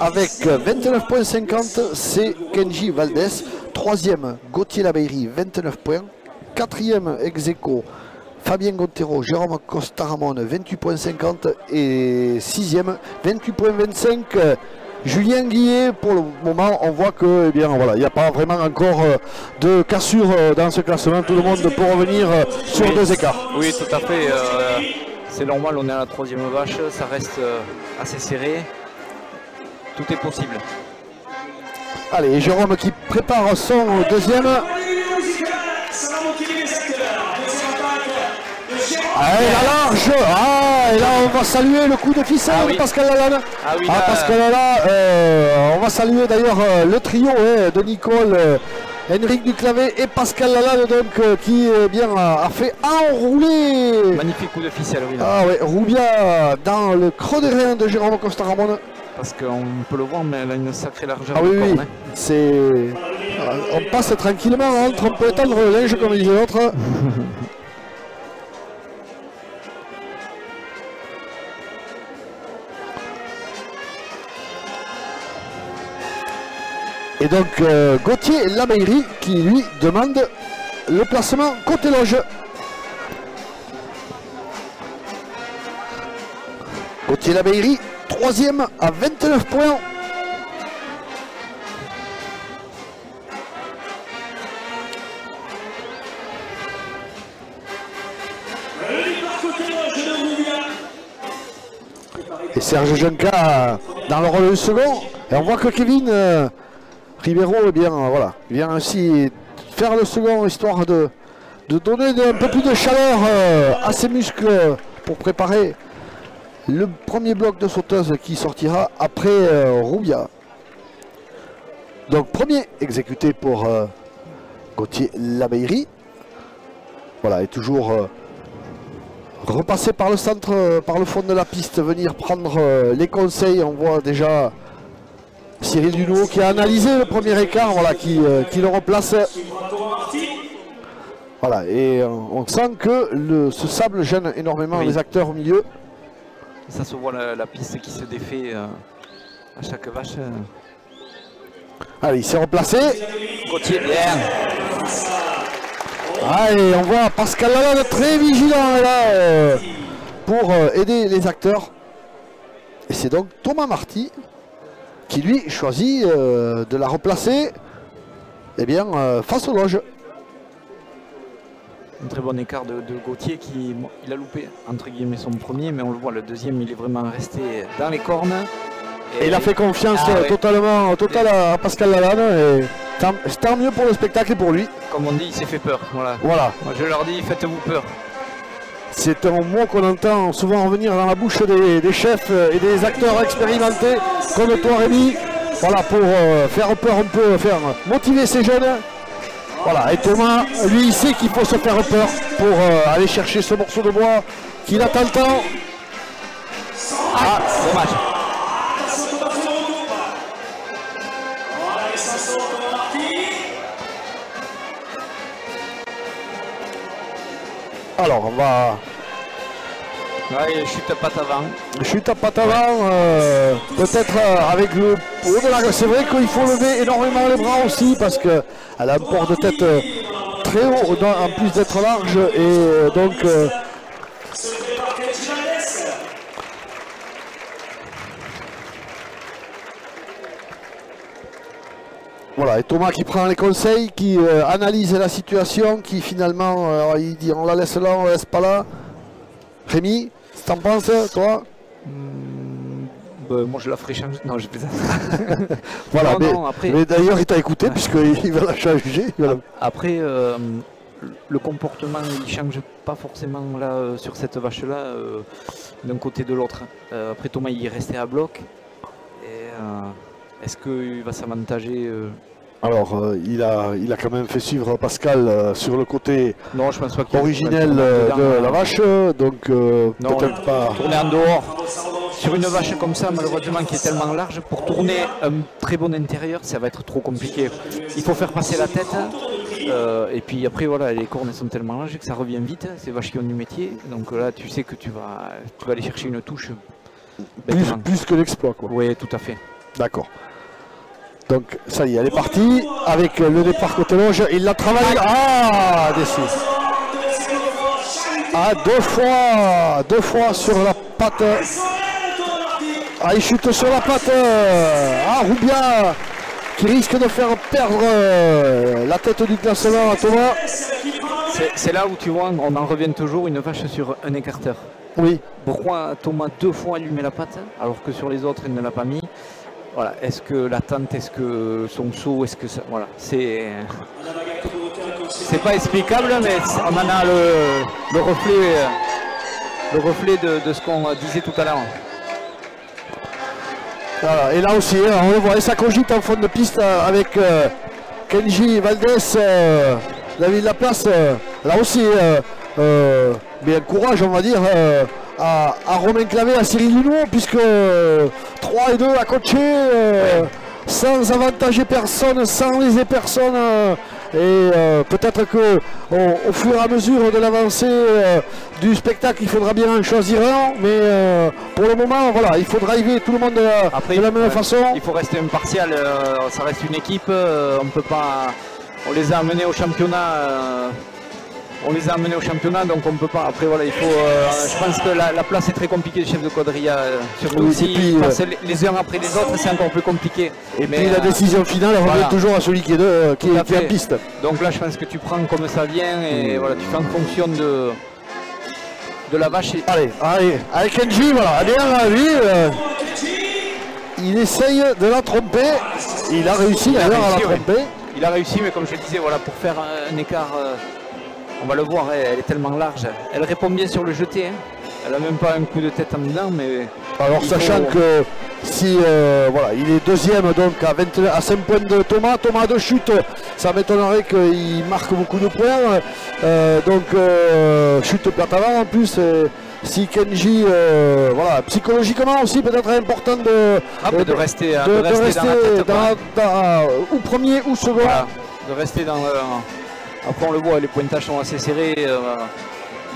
avec 29,50 c'est Kenji Valdez. Troisième, Gauthier Labeiri, 29 points. Quatrième, ex aequo, Fabien Gontero, Jérôme Costaramon, 28,50. Et sixième, 28,25. euh, Julien Guillet, pour le moment, on voit que, eh bien, voilà, il n'y a pas vraiment encore euh, de cassure euh, dans ce classement. Tout le monde peut revenir euh, sur deux écarts. Oui, tout à fait. c'est normal, on est à la troisième vache, ça reste assez serré. Tout est possible. Allez, Jérôme qui prépare son deuxième. De Jérôme. Ah, la large Ah, et là on va saluer le coup de ficelle Ah de oui. Pascal Lalanne. Ah oui, Ah, là- Pascal Lalanne, euh, on va saluer d'ailleurs euh, le trio hein, de Nicole, euh, Henrik Duclavé et Pascal Lalanne donc, euh, qui bien, a, fait enrouler Magnifique coup de ficelle, oui. là. ah, ouais, Roubia dans le creux des reins de Jérôme Costaramon. Parce qu'on peut le voir, mais elle a une sacrée largeur Ah oui, oui, hein. c'est... On passe tranquillement entre, on peut étendre le linge comme disait l'autre. [laughs] Et donc euh, Gauthier Lameiri qui lui demande le placement côté loge. Gauthier Lameiri, troisième à 29 points. Et Serge Junca dans le rôle second. Et on voit que Kevin euh, Ribeiro eh bien, euh, voilà, vient ainsi faire le second histoire de, de donner un peu plus de chaleur euh, à ses muscles pour préparer le premier bloc de sauteuse qui sortira après euh, Roubia. Donc premier exécuté pour euh, Gauthier Labeillerie. Voilà, et toujours euh, repassé par le centre, euh, par le fond de la piste, venir prendre les conseils. On voit déjà Cyril Dunou qui a analysé le premier écart, voilà, qui, qui le replace. Voilà, et on sent que le, ce sable gêne énormément Oui. les acteurs au milieu. Ça se voit la, la piste qui se défait euh, à chaque vache. euh. Allez, il s'est replacé. Gauthier, bien. Allez, on voit Pascal Lalande très vigilant là euh, pour euh, aider les acteurs. Et c'est donc Thomas Marty qui lui choisit de la replacer eh bien, face aux loges. Un très bon écart de, de Gauthier qui bon, il a loupé entre guillemets son premier, mais on le voit, le deuxième il est vraiment resté dans les cornes. Et il a fait confiance Ah ouais. totalement total à, Pascal Lalanne. Et tant, c'est tant mieux pour le spectacle et pour lui. Comme on dit, il s'est fait peur. Voilà. Voilà, Moi je leur dis, faites-vous peur. c'est un mot qu'on entend souvent revenir dans la bouche des, des chefs euh, et des acteurs expérimentés comme toi Rémi. Voilà, pour euh, faire peur un peu, faire motiver ces jeunes. Voilà, et Thomas, lui, il sait qu'il faut se faire peur pour euh, aller chercher ce morceau de bois qu'il attend tant. Ah, dommage. Alors, on va Ouais, chute patte avant. chute à patte avant, euh, peut-être euh, avec le C'est vrai qu'il faut lever énormément les bras aussi parce qu'elle a un port de tête euh, très haut, en plus d'être large. Et donc, Voilà, et Thomas qui prend les conseils, qui analyse la situation, qui finalement, il dit on la laisse là, on la laisse pas là. Rémi, t'en penses, toi Bah, moi je la ferai changer. Non, je plaisante. [laughs] Voilà, Non, mais, non, après- mais d'ailleurs il t'a écouté puisqu'il va la changer. va Après, euh, le comportement il change pas forcément là euh, sur cette vache là d'un côté de l'autre. Euh, après Thomas il est resté à bloc. Et, euh, Est-ce qu'il va s'avantager euh, Alors euh, il, a, il a quand même fait suivre Pascal euh, sur le côté Non, je pense pas qu'il originel euh, de la hein. vache, donc peut-être pas. Tourner en dehors. Sur une vache comme ça, malheureusement, qui est tellement large, pour tourner un très bon intérieur, ça va être trop compliqué. Il faut faire passer la tête. et puis après, voilà, les cornes sont tellement larges que ça revient vite. C'est vaches qui ont du métier. Donc là, tu sais que tu vas, tu vas aller chercher une touche. Plus, plus que l'exploit quoi. Oui, tout à fait. D'accord. Donc ça y est, elle est partie avec le départ côté loge. Il la travaille. Ah, déçu. Ah, deux fois, deux fois sur la patte. Ah, il chute sur la patte. Ah, Roubia qui risque de faire perdre la tête du classement à Thomas. C'est- C'est là où tu vois, on en revient toujours, une vache sur un écarteur. Oui, Pourquoi Thomas deux fois allumé la patte alors que sur les autres il ne l'a pas mis Voilà, est-ce que l'attente, est-ce que son saut, est-ce que ça. Voilà, c'est. C'est pas explicable, mais on en a le, le reflet, le reflet de, de ce qu'on disait tout à l'heure. Voilà, et là aussi, hein, on le voit, et ça cogite en fond de piste euh, avec euh, Kenji Valdés, euh, David Laplace. euh, là aussi, euh, euh, courage, on va dire, à, à Romain Clavé, à Cyril Luneau, puisque euh, 3 et 2 à coacher, euh, sans avantager personne, sans léser personne. euh, et euh, peut-être que au, au fur et à mesure de l'avancée euh, du spectacle, il faudra bien en choisir un. Mais euh, pour le moment, voilà, il faut driver tout le monde de la, Après, de la même euh, façon. Il faut rester impartial, euh, ça reste une équipe, euh, on peut pas. On les a amenés au championnat. On les a amenés au championnat, donc on peut pas. Après voilà, il faut. euh, je pense que la, la place est très compliquée, le chef de quadrilla. euh, surtout Oui, si puis, les, les uns après les autres, c'est encore plus compliqué. Et Mais, puis la euh, décision finale elle revient voilà. toujours à celui qui est, de- qui Tout est- à qui est en piste. Donc là, je pense que tu prends comme ça vient et voilà, tu fais en fonction de de la vache. et- Allez, allez, avec Kenji, voilà, là, lui, euh, il essaye de la tromper. Il a réussi d'ailleurs à la ouais. tromper. Il a réussi, mais comme je le disais, voilà, pour faire un, écart, on va le voir, elle, est tellement large. Elle répond bien sur le jeté. hein. Elle a même pas un coup de tête en dedans, mais. Alors sachant que si euh, voilà, il est deuxième donc à, 20 à 5 points de Thomas, Thomas de chute, ça m'étonnerait qu'il marque beaucoup de points. Euh, donc euh, chute plate avant en plus. si Kenji, voilà, psychologiquement aussi peut-être important de, Ah, de rester, de- de de rester dans la tête. quoi. dans- dans- ou premier ou second. Voilà, de rester dans le. Après, on le voit, les pointages sont assez serrés. euh,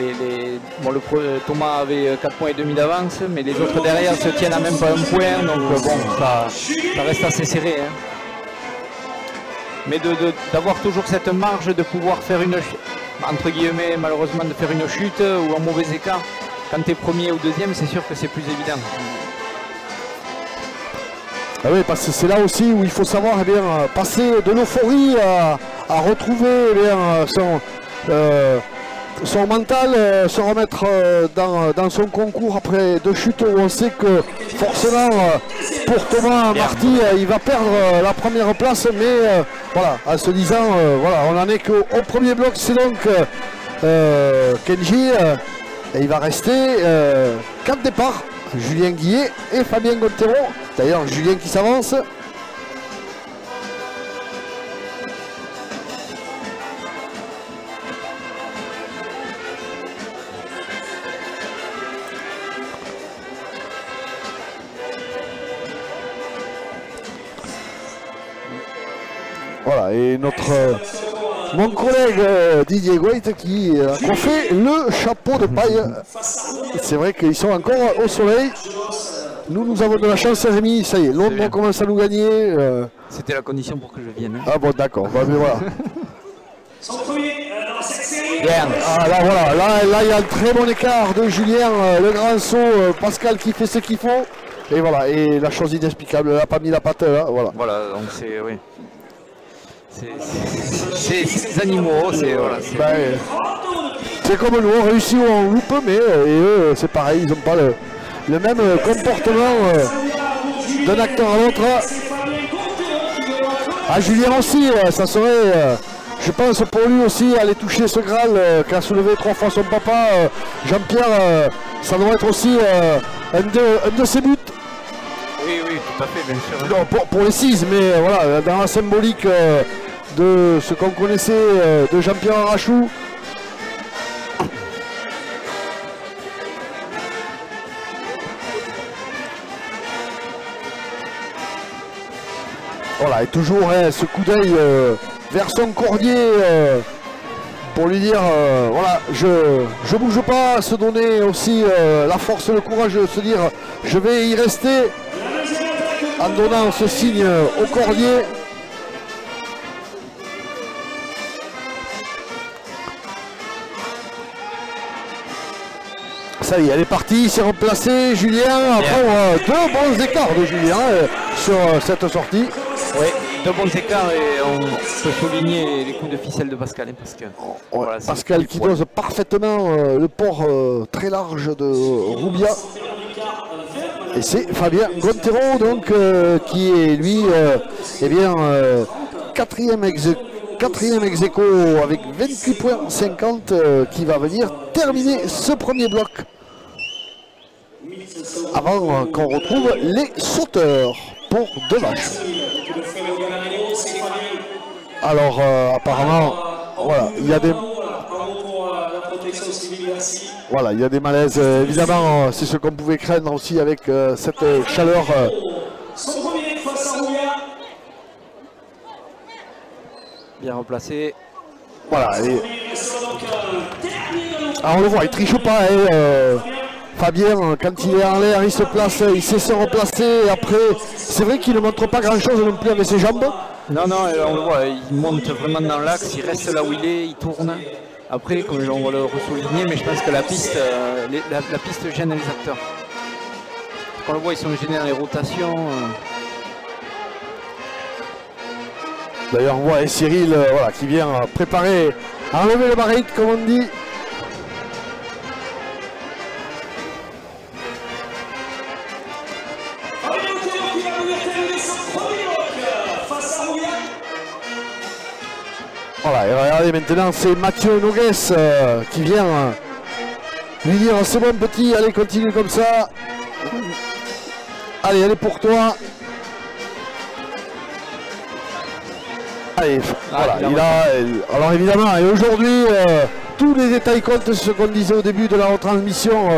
le Thomas avait 4 points et demi d'avance, mais les autres derrière se tiennent à même pas un point. Donc, euh, bon, ça, reste assez serré. hein. Mais d'avoir toujours cette marge de pouvoir faire une. Entre guillemets, malheureusement, de faire une chute ou un mauvais écart. Quand tu es premier ou deuxième, c'est sûr que c'est plus évident. Ah oui, parce que c'est là aussi où il faut savoir eh passer de l'euphorie à, retrouver eh euh, son, mental, euh, se remettre euh, dans, son concours après deux chutes où on sait que forcément pour Thomas Marty, il va perdre la première place, mais voilà, en se disant, voilà, on en est qu'au au premier bloc, c'est donc Kenji, et il va rester euh, quatre départs. Julien Guillet et Fabien Gontero. D'ailleurs, Julien qui s'avance. Voilà, et notre mon collègue euh, Didier Goit qui euh, a coiffé le chapeau de paille. C'est vrai qu'ils sont encore au soleil. Nous, nous avons de la chance, Rémi. Ça y est, Londres commence à nous gagner. euh, C'était la condition pour que je vienne. hein. Ah bon, d'accord. Bah, mais voilà. [laughs] Son premier dans cette série. Bien. Ah, là, voilà. Là, là, il y a un très bon écart de Julien, euh, le grand saut, euh, Pascal qui fait ce qu'il faut. Et voilà. Et la chose inexplicable, elle n'a pas mis la patte là. Voilà. Voilà, donc c'est. Oui. C'est- des animaux, c'est. Voilà, Bah, euh, comme nous, on réussit ou on loupe, mais euh, eux, c'est pareil, ils n'ont pas le, même euh, comportement euh, d'un acteur à l'autre. Ah, Julien aussi, euh, ça serait, euh, je pense pour lui aussi, aller toucher ce Graal euh, qu'a soulevé trois fois son papa, euh, Jean-Pierre, euh, ça doit être aussi euh, un de ses buts. Non, pour, les six, mais voilà, dans la symbolique euh, de ce qu'on connaissait euh, de Jean-Pierre Arachou. Voilà, et toujours hein, ce coup d'œil euh, vers son cordier pour lui dire voilà, je je bouge pas, se donner aussi la force et le courage de se dire je vais y rester en donnant ce signe au cordier. Ça y est, elle est partie, s'est remplacé, Julien, après euh, deux bons écarts de Julien euh, sur euh, cette sortie. Oui, deux bons écarts et on peut souligner les coups de ficelle de Pascal. hein, parce que, Ouais, voilà, c'est Pascal qui dose parfaitement euh, le port euh, très large de Roubia. Et c'est Fabien Gontero donc euh, qui est lui euh, eh bien euh, quatrième ex quatrième avec 28 points 50 euh, qui va venir terminer ce premier bloc avant qu'on retrouve les sauteurs pour deux. Alors apparemment voilà il y a des voilà, il y a des malaises. euh, évidemment, euh, c'est ce qu'on pouvait craindre aussi avec euh, cette euh, chaleur. euh. Bien replacé. voilà. et- alors, on le voit, il triche pas. hein, Fabien, quand il est en l'air, il se place, il sait se replacer. Et après, c'est vrai qu'il ne montre pas grand-chose non plus avec ses jambes. Non, non, on le voit, il monte vraiment dans l'axe, il reste là où il est, il tourne. Après, comme on va le ressouligner, mais je pense que la piste, euh, la, piste gêne les acteurs. Quand on le voit, ils sont gênés dans les rotations. euh. D'ailleurs, on voit hein, Cyril euh, voilà, qui vient préparer, enlever le barrette, comme on dit. Voilà, et regardez maintenant, c'est Mathieu Nogues euh, qui vient euh, lui dire c'est bon petit, allez continue comme ça. Allez, est pour toi. Allez, voilà, il a, alors évidemment, et aujourd'hui, euh, tous les détails comptent ce qu'on disait au début de la retransmission.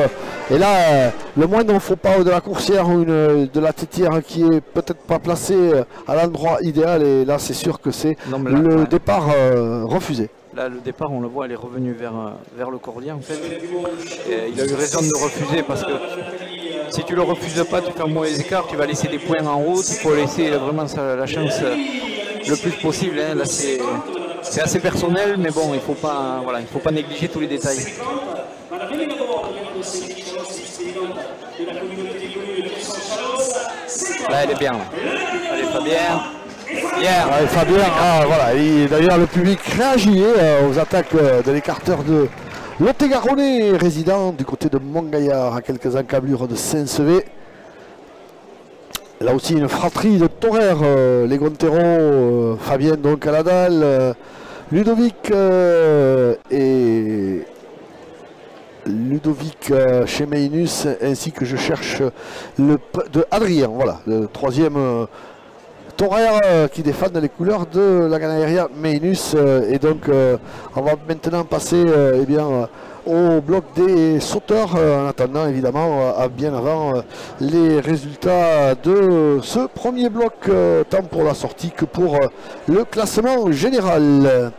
Euh, et là, euh, le moindre ne faut pas de la coursière ou de la tétière qui est peut-être pas placée à l'endroit idéal. Et là, c'est sûr que c'est le départ refusé. Là, le départ, on le voit, elle est revenue vers, vers le cordier en fait. il a eu raison de refuser parce que si tu le refuses pas, tu fais un mauvais écart, tu vas laisser des points en route. Il faut laisser vraiment la chance le plus possible. Hein. Là, c'est assez personnel, mais bon, il ne faut, pas, voilà, il faut pas négliger tous les détails. Là, elle est bien. Allez, Fabien. Yeah. Fabien, ah, voilà. D'ailleurs, le public réagit euh, aux attaques euh, de l'écarteur de Lot-et-Garonne, résident du côté de Montgaillard, à quelques encablures de Saint-Sevé. Là aussi une fratrie de Torère, euh, les euh, Fabien donc à la dalle, euh, Ludovic et Ludovic chez Mainus, ainsi que je cherche le de Adrien, voilà, le troisième Torère qui défendent les couleurs de la Ganaria Mainus. et donc on va maintenant passer eh au bloc des sauteurs euh, en attendant évidemment euh, à bien avant euh, les résultats de ce premier bloc tant pour la sortie que pour le classement général.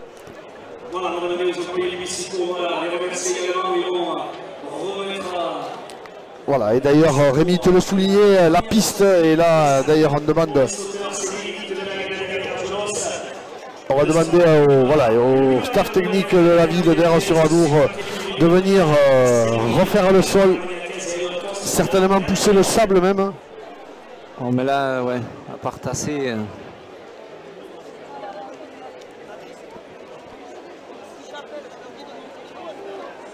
Voilà, et d'ailleurs Rémi te le soulignait, la piste est là, d'ailleurs on demande on va demander au, voilà, au staff technique de la ville d'Air sur Adour de venir euh, refaire le sol, certainement pousser le sable même. Hein. Oh, mais là, ouais, à part tasser.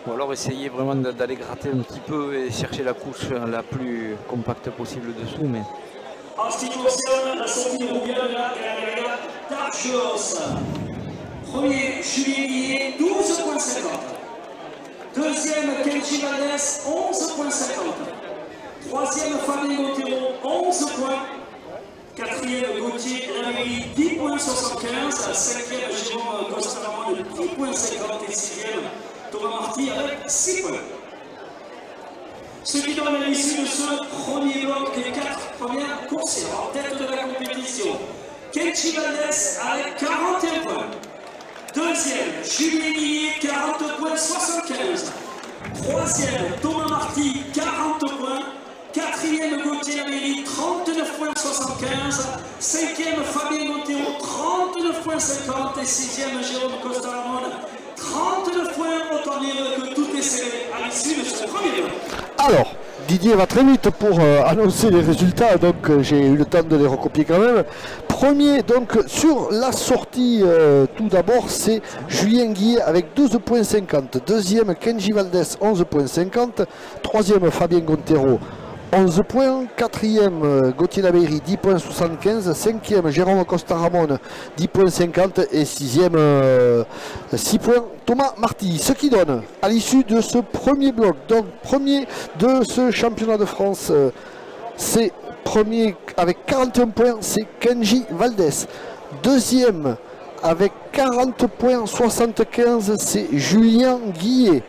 Ou alors essayer vraiment d'aller gratter un petit peu et chercher la couche la plus compacte possible dessous. Mais... En ce qui concerne la sortie de Premier, Julien Guillet, 12,50. Deuxième, Kenji Valdez, 11,50. Troisième, Fabien Montero, 11 points. Quatrième, Gauthier Laméry, 10,75. Cinquième, Jérôme Costaramon, 10,50. Et sixième, Thomas Marty avec 6 points. Ce qui donne l'issue de ce premier bloc des quatre premières courses en tête de la compétition. Kenji Valdez avec 41 points. Deuxième, Julien Guillet, 40 points 75. Troisième, Thomas Marty, 40 points. Quatrième, Gauthier Améry, 39 points 75. Cinquième, Fabien Montero, 39 points 50. Et sixième, Jérôme Costa-Ramon, 39 points. Que tout est serré Alors, Didier va très vite pour euh, annoncer les résultats, donc euh, j'ai eu le temps de les recopier quand même. Premier, donc sur la sortie, euh, tout d'abord, c'est Julien Guillet avec 12,50. Deuxième, Kenji Valdez, 11,50. Troisième, Fabien Gontero, 11 points. Quatrième, euh, Gauthier Labeyri, 10 points 75. Cinquième, Jérôme Costa Ramon, 10 points 50. Et sixième, 6 euh, points, Thomas Marty. Ce qui donne, à l'issue de ce premier bloc, donc premier de ce championnat de France, euh, c'est premier avec 41 points, c'est Kenji Valdez. Deuxième, avec 40 points 75, c'est Julien Guillet.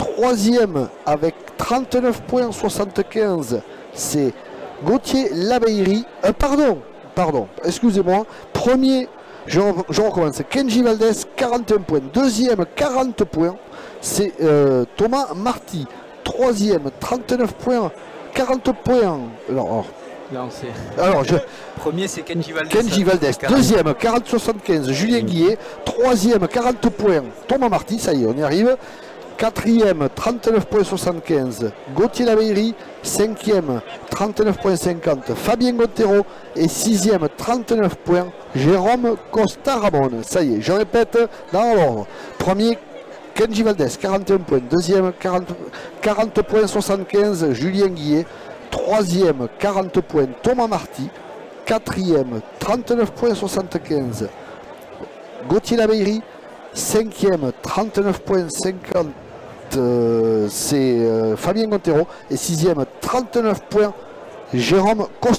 Troisième avec 39 points 75, c'est Gauthier Labeiri. Euh, pardon, pardon, excusez-moi. Premier, je, recommence, Kenji Valdez, 41 points. Deuxième, 40 points, c'est euh, Thomas Marty. Troisième, 39 points, 40 points. Alors, alors, je... [laughs] Premier, c'est Kenji Valdez. Kenji Valdez. Deuxième, 40-75, Julien Guillet. Troisième, 40 points, Thomas Marty. Ça y est, on y arrive. Quatrième, 39,75. Gauthier Laveillerie. Cinquième, 39,50. Fabien Gontero. Et sixième, 39 points. Jérôme Costa Ramon. Ça y est, je répète dans l'ordre. Premier, Kenji Valdez, 41 points. Deuxième, 40, 40 points 75, Julien Guillet. Troisième, 40 points, Thomas Marty. Quatrième, 39 points 75, Gauthier Laveillerie. Cinquième, 39 points 50, euh, c'est euh, Fabien Gontero. Et sixième, 39 points, Jérôme Costa.